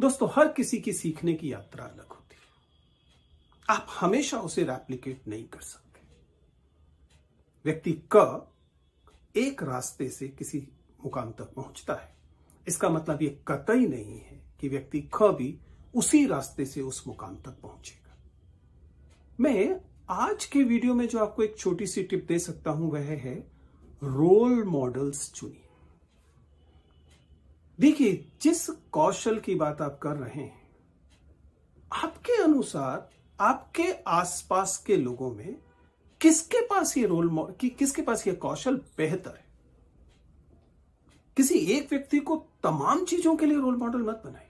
दोस्तों, हर किसी की सीखने की यात्रा अलग होती है। आप हमेशा उसे रेप्लीकेट नहीं कर सकते। व्यक्ति क एक रास्ते से किसी मुकाम तक पहुँचता है। इसका मतलब यह कतई नहीं है कि व्यक्ति ख भी उसी रास्ते से उस मुकाम तक पहुंचेगा। मैं आज के वीडियो में जो आपको एक छोटी सी टिप दे सकता हूँ, वह है रोल मॉडल्स चुनिए। देखिए जिस कौशल की बात आप कर रहे हैं आपके अनुसार आपके आसपास के लोगों में किसके पास ये रोल कि, किसके पास ये कौशल बेहतर है? किसी एक व्यक्ति को तमाम चीज़ों के लिए रोल मॉडल मत बनाए